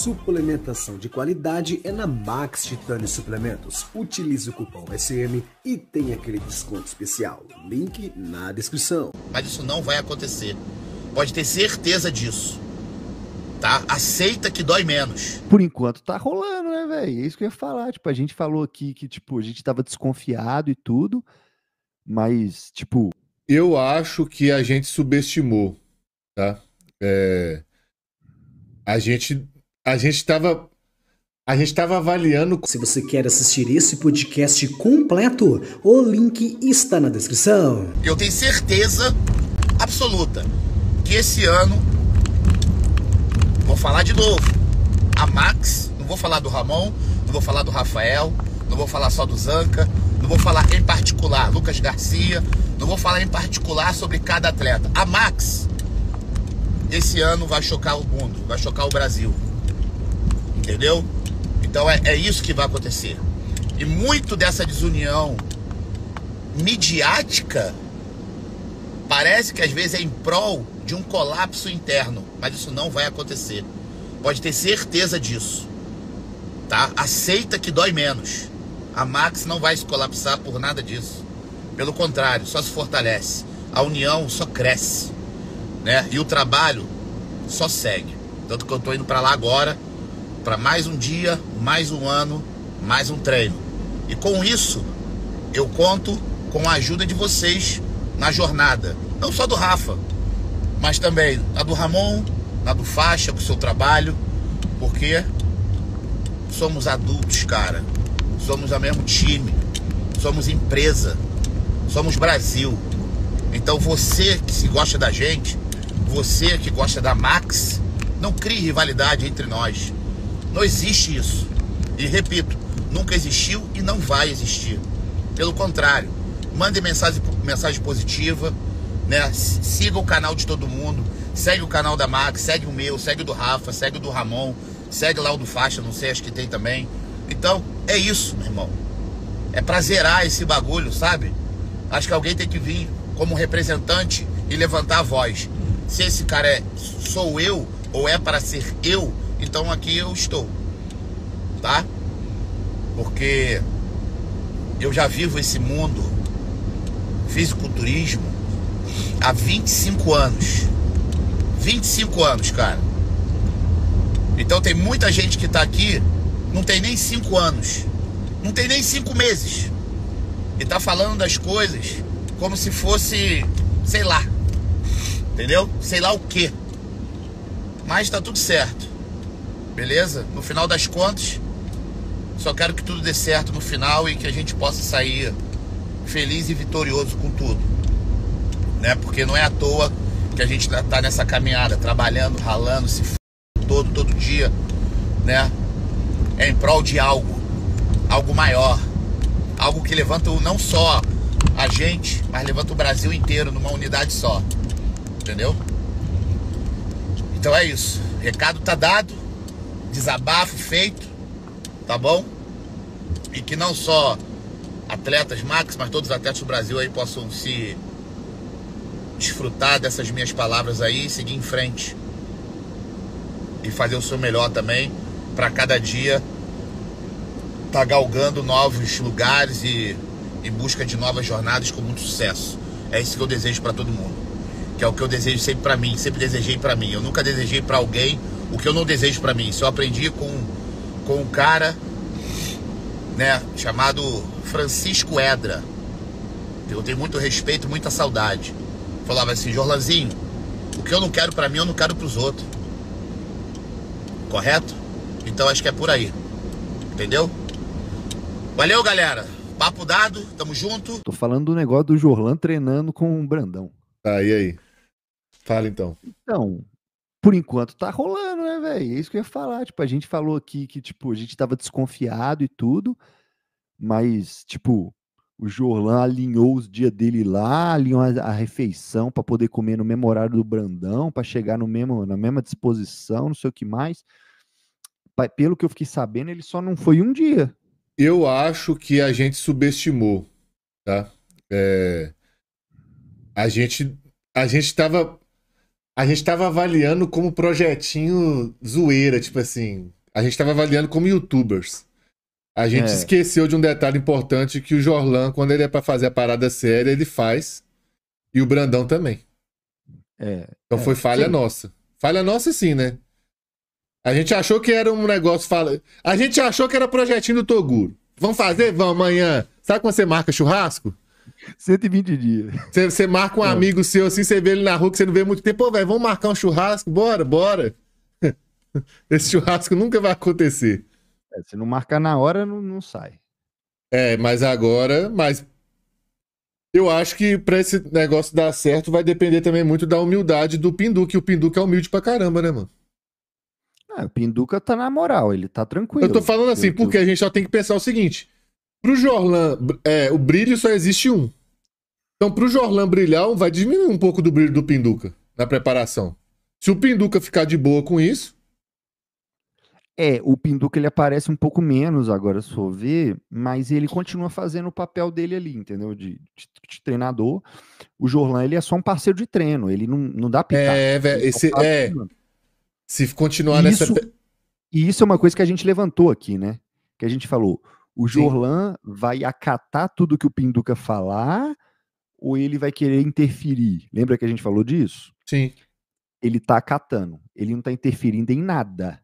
Suplementação de qualidade é na Max Titânio Suplementos. Utilize o cupom SM e tem aquele desconto especial. Link na descrição. Mas isso não vai acontecer. Pode ter certeza disso. Tá? Aceita que dói menos. Por enquanto tá rolando, né, velho? É isso que eu ia falar. Tipo, a gente falou aqui que, tipo, a gente tava desconfiado e tudo, mas, tipo. Eu acho que a gente subestimou, tá? É... A gente a gente estava a gente estava avaliando. Se você quer assistir esse podcast completo, o link está na descrição. Eu tenho certeza absoluta que esse ano vou falar de novo. A Max, não vou falar do Ramon, não vou falar do Rafael, não vou falar só do Zanca, não vou falar em particular Lucas Garcia, não vou falar em particular sobre cada atleta. A Max esse ano vai chocar o mundo, vai chocar o Brasil. Entendeu? Então é, é isso que vai acontecer. E muito dessa desunião midiática parece que às vezes é em prol de um colapso interno, mas isso não vai acontecer. Pode ter certeza disso. Tá? Aceita que dói menos. A Max não vai se colapsar por nada disso. Pelo contrário, só se fortalece. A união só cresce, né? E o trabalho só segue. Tanto que eu tô indo para lá agora para mais um dia, mais um ano, mais um treino. E com isso, eu conto com a ajuda de vocês na jornada. Não só do Rafa, mas também a do Ramon, a do Faixa, com o seu trabalho, porque somos adultos, cara. Somos o mesmo time, somos empresa, somos Brasil. Então você que se gosta da gente, você que gosta da Max, não crie rivalidade entre nós. Não existe isso. E repito, nunca existiu e não vai existir. Pelo contrário, mande mensagem, mensagem positiva, né? Siga o canal de todo mundo, segue o canal da Max, segue o meu, segue o do Rafa, segue o do Ramon, segue lá o do Faixa, não sei, acho que tem também. Então, é isso, meu irmão. É pra zerar esse bagulho, sabe? Acho que alguém tem que vir como representante e levantar a voz. Se esse cara é sou eu ou é para ser eu, então aqui eu estou, tá? Porque eu já vivo esse mundo fisiculturismo há 25 anos. 25 anos, cara. Então tem muita gente que tá aqui, não tem nem 5 anos, não tem nem 5 meses. E tá falando das coisas como se fosse, sei lá. Entendeu? Sei lá o quê. Mas tá tudo certo. Beleza? No final das contas, só quero que tudo dê certo no final e que a gente possa sair feliz e vitorioso com tudo. Né? Porque não é à toa que a gente tá nessa caminhada, trabalhando, ralando, se f... todo, todo dia, né? É em prol de algo, algo maior, algo que levanta não só a gente, mas levanta o Brasil inteiro numa unidade só. Entendeu? Então é isso. Recado tá dado desabafo feito, tá bom? E que não só atletas Max, mas todos os atletas do Brasil aí possam se desfrutar dessas minhas palavras aí e seguir em frente. E fazer o seu melhor também para cada dia tá galgando novos lugares e em busca de novas jornadas com muito sucesso. É isso que eu desejo para todo mundo. Que é o que eu desejo sempre para mim, sempre desejei para mim. Eu nunca desejei para alguém o que eu não desejo para mim. Isso eu aprendi com, com um cara, né, chamado Francisco Edra. Eu tenho muito respeito, muita saudade. Falava assim, Jorlanzinho, o que eu não quero para mim, eu não quero para os outros. Correto? Então acho que é por aí. Entendeu? Valeu, galera. Papo dado, tamo junto. Tô falando do negócio do Jorlan treinando com o Brandão. Ah, e aí? Fala então. Então, por enquanto tá rolando, né, velho? É isso que eu ia falar. Tipo, a gente falou aqui que, tipo, a gente tava desconfiado e tudo, mas, tipo, o Jorlan alinhou os dias dele lá, alinhou a, refeição para poder comer no mesmo horário do Brandão, para chegar no mesmo, na mesma disposição, não sei o que mais. Pelo que eu fiquei sabendo, ele só não foi um dia. Eu acho que a gente subestimou, tá? É... A gente a gente tava A gente tava avaliando como projetinho zoeira, tipo assim. A gente tava avaliando como youtubers. A gente É. esqueceu de um detalhe importante que o Jorlan, quando ele é pra fazer a parada séria, ele faz. E o Brandão também. É, Então É, foi falha sim. nossa. Falha nossa sim, né? A gente achou que era um negócio fala. A gente achou que era projetinho do Toguro. Vamos fazer? Vamos amanhã. Sabe quando você marca churrasco? 120 dias. Você, você marca um É. amigo seu assim, você vê ele na rua que você não vê muito tempo. Pô, velho, vamos marcar um churrasco? Bora, bora. Esse churrasco nunca vai acontecer. É, se não marcar na hora, não, não sai. É, mas agora, mas eu acho que pra esse negócio dar certo vai depender também muito da humildade do Pinduca, e o Pinduca é humilde pra caramba, né, mano? Ah, o Pinduca tá na moral, ele tá tranquilo. Eu tô falando assim Eu- porque a gente só tem que pensar o seguinte: pro Jorlan, é, o brilho só existe um. Então, pro Jorlan brilhar, vai diminuir um pouco do brilho do Pinduca na preparação. Se o Pinduca ficar de boa com isso, É, o Pinduca ele aparece um pouco menos agora, se for ver, mas ele continua fazendo o papel dele ali, entendeu? De, de- de treinador. O Jorlan, ele é só um parceiro de treino, ele não, não dá pitaco. é, velho, só esse é, se continuar nessa Isso- pe- E isso é uma coisa que a gente levantou aqui, né? Que a gente falou, o Sim. Jorlan vai acatar tudo que o Pinduca falar ou ele vai querer interferir? Lembra que a gente falou disso? Sim. Ele tá acatando, ele não tá interferindo em nada.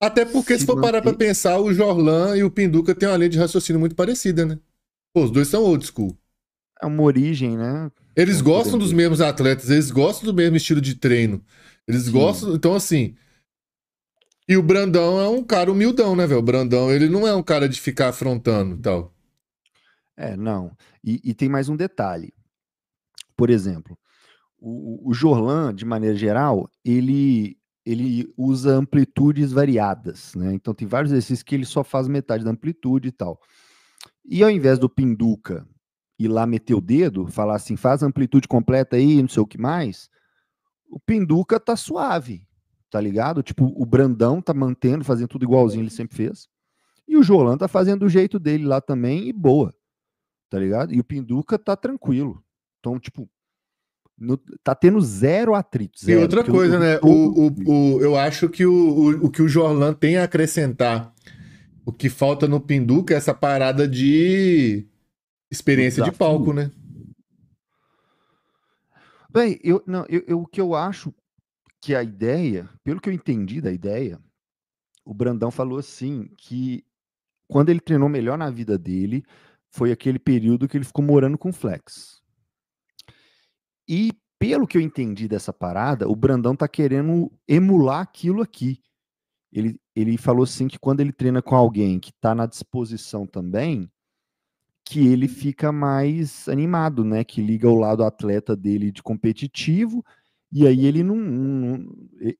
Até porque, se, Se for parar pra manter- pensar, o Jorlan e o Pinduca têm uma linha de raciocínio muito parecida, né? Pô, os dois são old school. É uma origem, né? Eles gostam dos mesmos atletas, eles gostam do mesmo estilo de treino. Eles Sim. gostam. Então, assim. E o Brandão é um cara humildão, né, velho? O Brandão, ele não é um cara de ficar afrontando tal. É, não. E, e tem mais um detalhe. Por exemplo, o, o- Jorlan, de maneira geral, ele, ele usa amplitudes variadas, né? Então tem vários exercícios que ele só faz metade da amplitude e tal. E ao invés do Pinduca ir lá meter o dedo, falar assim, faz amplitude completa aí, não sei o que mais, o Pinduca tá suave, tá ligado? Tipo, o Brandão tá mantendo, fazendo tudo igualzinho ele sempre fez. E o Jorlan tá fazendo do jeito dele lá também e boa tá ligado? E o Pinduca tá tranquilo. Então, tipo, no- tá tendo zero atrito. E zero, outra porque eu- coisa, eu né? O, o, o- eu acho que o, o, o que o Jorlan tem a acrescentar, o que falta no Pinduca é essa parada de experiência de palco, né? Véi, eu, não, eu, eu- o que eu acho que a ideia, pelo que eu entendi da ideia, o Brandão falou assim que quando ele treinou melhor na vida dele foi aquele período que ele ficou morando com Flex. E pelo que eu entendi dessa parada, o Brandão tá querendo emular aquilo aqui. Ele, ele falou assim que quando ele treina com alguém que tá na disposição também, que ele fica mais animado, né? Que liga o lado atleta dele de competitivo, e aí ele não, não-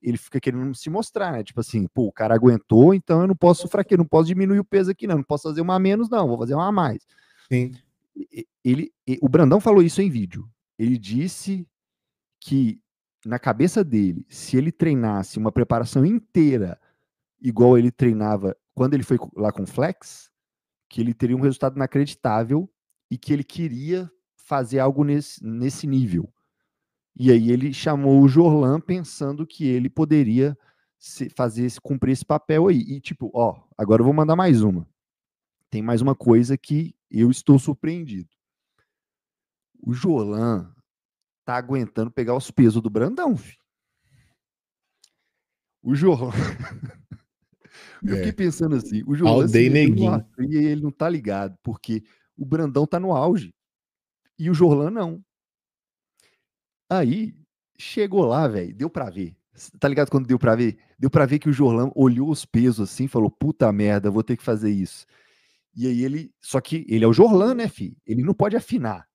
ele fica querendo se mostrar, né? Tipo assim, pô, o cara aguentou, então eu não posso fraquejar, não posso diminuir o peso aqui, não, não posso fazer uma a menos, não, vou fazer uma a mais. Sim. Ele, o Brandão falou isso em vídeo. Ele disse que na cabeça dele, se ele treinasse uma preparação inteira igual ele treinava quando ele foi lá com o Flex, que ele teria um resultado inacreditável e que ele queria fazer algo nesse, nesse nível. E aí ele chamou o Jorlan pensando que ele poderia se- fazer cumprir esse papel aí. E tipo, ó, agora eu vou mandar mais uma. Tem mais uma coisa que eu estou surpreendido. O Jorlan tá aguentando pegar os pesos do Brandão, filho. O Jorlan. Eu É. fiquei pensando assim, o Jorlan se meteu Neguinho. e ele não tá ligado, porque o Brandão tá no auge e o Jorlan não. Aí chegou lá, velho, deu pra ver. Tá ligado quando deu pra ver? Deu pra ver que o Jorlan olhou os pesos assim, falou: "Puta merda, vou ter que fazer isso". E aí ele, só que ele é o Jorlan, né, fi? Ele não pode afinar.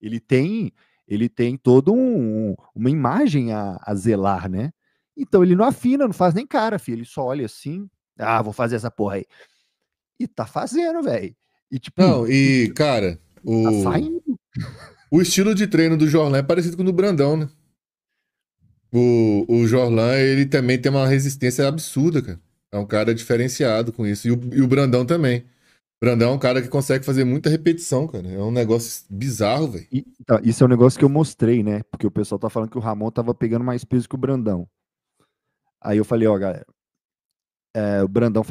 Ele tem, ele tem todo um, uma imagem a, a zelar, né? Então ele não afina, não faz nem cara, fi. Ele só olha assim, ah, vou fazer essa porra aí. E tá fazendo, velho. E tipo, Não, e, cara, tá o, saindo. O estilo de treino do Jorlan é parecido com o do Brandão, né? O, o Jorlan, ele também tem uma resistência absurda, cara. É um cara diferenciado com isso. E o, e o Brandão também. Brandão é um cara que consegue fazer muita repetição, cara. É um negócio bizarro, velho. Então, isso é um negócio que eu mostrei, né? Porque o pessoal tá falando que o Ramon tava pegando mais peso que o Brandão. Aí eu falei, ó, galera, é, o Brandão